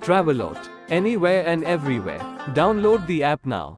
Travelot. Anywhere and everywhere. Download the app now.